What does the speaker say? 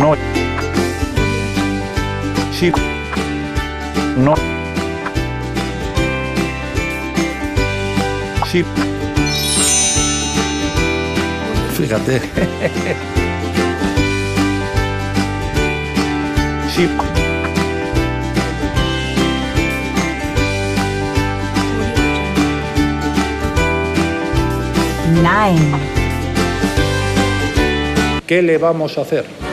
No. Sí. No. Sí. Fíjate. Sí. Nine. ¿Qué le vamos a hacer?